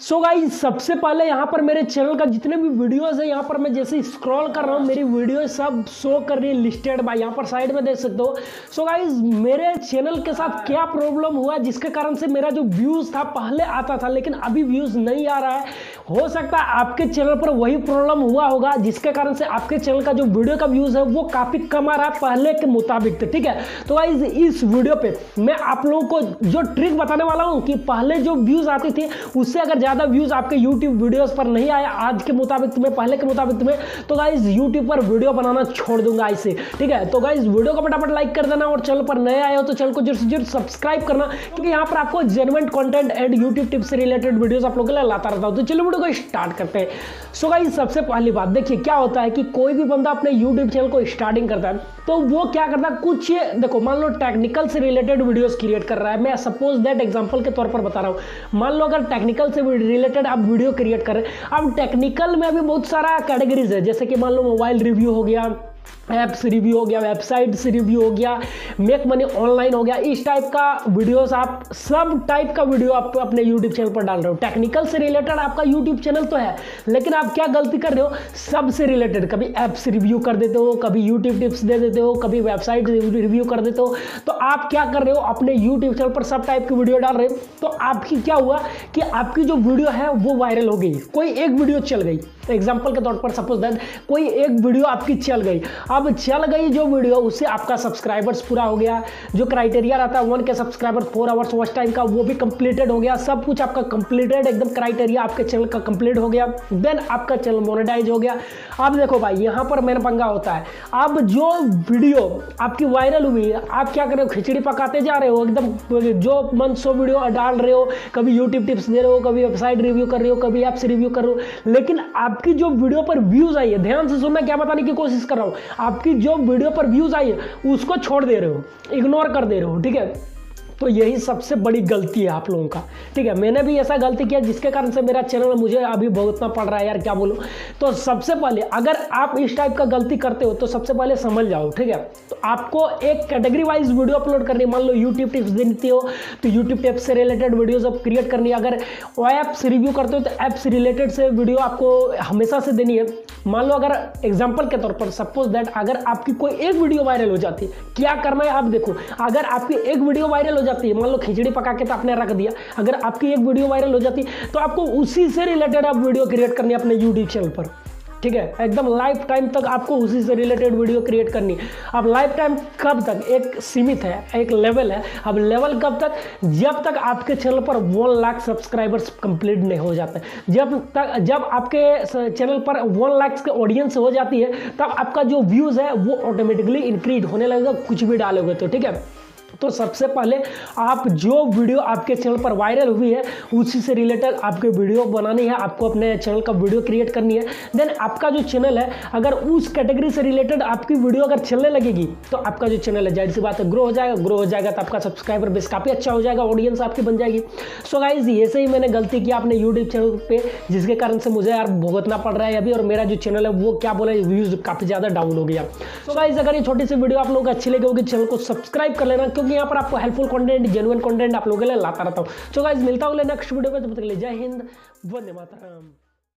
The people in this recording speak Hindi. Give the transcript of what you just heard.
सो so गाइस सबसे पहले यहाँ पर मेरे चैनल का जितने भी वीडियोस है, यहाँ पर मैं जैसे स्क्रॉल कर रहा हूँ, मेरी वीडियो सब शो कर रही है लिस्टेड बाय यहाँ पर साइड में देख सकते हो। सो so गाइस मेरे चैनल के साथ क्या प्रॉब्लम हुआ, जिसके कारण से मेरा जो व्यूज़ था, पहले आता था, लेकिन अभी व्यूज़ नहीं आ रहा है। हो सकता है आपके चैनल पर वही प्रॉब्लम हुआ होगा, जिसके कारण से आपके चैनल का जो वीडियो का व्यूज़ है, वो काफ़ी कम आ रहा है, पहले के मुताबिक ठीक है? तो गाइज़ इस वीडियो पे मैं आप लोगों को जो ट्रिक बताने वाला हूँ कि पहले जो व्यूज़ आती थी, उससे अगर ज़्यादा व्यूज़ आपके यूट्यूब वीडियोस पर नहीं आया आज के मुताबिक तुम्हें, पहले के मुताबिक तुम्हें तो गाइज़ यूट्यूब पर वीडियो बनाना छोड़ दूँगा इसे ठीक है? तो गाइज़ वीडियो को फटाफट लाइक कर देना और चैनल पर नए आए हो तो चैनल को ज़रूर से ज़रूर सब्सक्राइब करना, क्योंकि यहाँ पर आपको genuine content and YouTube tips से रिलेटेड वीडियोस आप लोगों के लिए लाता रहता हूँ। तो चलो वीडियो को स्टार्ट करते हैं। सो गाइज़ सबसे पहली बात, देखिए, क्या होता है कि कोई भी बंदा अपने यूट्यूब चैनल को स्टार्टिंग करता है तो वो क्या करता है, कुछ, देखो, मान लो टेक्निकल से रिलेटेड वीडियोस क्रिएट कर रहा है। मैं सपोज़ दैट एग्जांपल के तौर पर बता रहा हूँ। मान लो अगर टेक्निकल से रिलेटेड आप वीडियो क्रिएट कर रहे हैं, अब टेक्निकल में भी बहुत सारा कैटेगरीज है, जैसे कि मान लो मोबाइल रिव्यू हो गया ऐप्स रिव्यू हो गया वेबसाइट्स रिव्यू हो गया मेक मनी ऑनलाइन हो गया। इस टाइप का वीडियोस आप, सब टाइप का वीडियो आप अपने यूट्यूब चैनल पर डाल रहे हो। टेक्निकल से रिलेटेड आपका यूट्यूब चैनल तो है, लेकिन आप क्या गलती कर रहे हो? सबसे रिलेटेड कभी ऐप्स रिव्यू कर देते हो, कभी यूट्यूब टिप्स दे देते हो, कभी वेबसाइट रिव्यू कर देते हो। तो आप क्या कर रहे हो? अपने यूट्यूब चैनल पर सब टाइप की वीडियो डाल रहे हो। तो आपकी क्या हुआ कि आपकी जो वीडियो है, वो वायरल हो गई। कोई एक वीडियो चल गई। एग्ज़ाम्पल के तौर पर सपोज़ दैट कोई एक वीडियो आपकी चल गई। अब चल गई जो वीडियो उससे आपका सब्सक्राइबर्स पूरा हो गया। जो क्राइटेरिया रहता है one K subscriber four hours watch time का, वो भी कंप्लीटेड हो गया। सब कुछ आपका कंप्लीटेड एकदम क्राइटेरिया आपके चैनल का कंप्लीट हो गया। देन आपका चैनल मोनेटाइज हो गया। अब देखो भाई, यहाँ पर मेरा पंगा होता है। अब जो वीडियो आपकी वायरल हुई, आप क्या कर रहे हो? खिचड़ी पकाते जा रहे हो, एकदम जो मन सो वीडियो डाल रहे हो, कभी यूट्यूब टिप्स दे रहे हो, कभी वेबसाइट रिव्यू कर रहे हो, कभी ऐप्स रिव्यू कर रहे हो। लेकिन आपकी जो वीडियो पर व्यूज़ आई है, ध्यान से सुनना क्या बताने की कोशिश कर रहा हूँ। आपकी जो वीडियो पर व्यूज़ आई है, उसको छोड़ दे रहे हो इग्नोर कर दे रहे हो, ठीक है? तो यही सबसे बड़ी गलती है आप लोगों का। ठीक है, मैंने भी ऐसा गलती किया जिसके कारण से मेरा चैनल मुझे अभी भुगतना पड़ रहा है यार, क्या बोलूँ? तो सबसे पहले अगर आप इस टाइप का गलती करते हो तो सबसे पहले समझ जाओ, ठीक है? तो आपको एक कैटेगरी वाइज वीडियो अपलोड करनी मान लो यूट्यूब टिप्स देती हो तो यूट्यूब टिप्स से रिलेटेड वीडियोज़ आप क्रिएट करनी है। अगर ऐप्स रिव्यू करते हो तो ऐप्स रिलेटेड से वीडियो आपको हमेशा से देनी है। मान लो अगर एग्ज़ाम्पल के तौर पर सपोज़ दैट अगर आपकी कोई एक वीडियो वायरल हो जाती है क्या करना है आप देखो, अगर आपकी एक वीडियो वायरल हो जाती है मान लो खिचड़ी पका के तो आपने रख दिया, अगर आपकी एक वीडियो वायरल हो जाती तो आपको उसी से रिलेटेड आप वीडियो क्रिएट करनी है अपने यूट्यूब चैनल पर। ठीक है? एकदम लाइफ टाइम तक आपको उसी से रिलेटेड वीडियो क्रिएट करनी अब लाइफ टाइम कब तक? एक सीमित है, एक लेवल है। अब लेवल कब तक? जब तक आपके चैनल पर वन लाख सब्सक्राइबर्स कंप्लीट नहीं हो जाते। जब तक, जब आपके चैनल पर वन लाख के ऑडियंस हो जाती है, तब आपका जो व्यूज़ है, वो ऑटोमेटिकली इंक्रीज होने लगेगा, कुछ भी डालोगे तो ठीक है? तो सबसे पहले आप जो वीडियो आपके चैनल पर वायरल हुई है, उसी से रिलेटेड आपके वीडियो बनानी है, आपको अपने चैनल का वीडियो क्रिएट करनी है। देन आपका जो चैनल है, अगर उस कैटेगरी से रिलेटेड आपकी वीडियो अगर चलने लगेगी तो आपका जो चैनल है, ज़ाहिर सी बात है ग्रो हो जाएगा ग्रो हो जाएगा तो आपका सब्सक्राइबर बेस काफ़ी अच्छा हो जाएगा ऑडियंस आपकी बन जाएगी। सो गाइज़ ये से ही मैंने गलती किया अपने यूट्यूब चैनल पर जिसके कारण से मुझे यार भुगतना पड़ रहा है अभी, और मेरा जो चैनल है, वो क्या बोला व्यूज़ काफ़ी ज़्यादा डाउन हो गया। सो गाइज़ अगर ये छोटी सी वीडियो आप लोगों अच्छी लगी होगी चैनल को सब्सक्राइब कर लेना क्योंकि यहाँ पर आपको हेल्पफुल कॉन्टेंट जेनुअन कॉन्टेंट आप लोगों के लिए लाता रहता हूँ। चलो गाइज़ मिलता हूँ नेक्स्ट वीडियो में, तब तक ले जय हिंद, वंदे मातरम।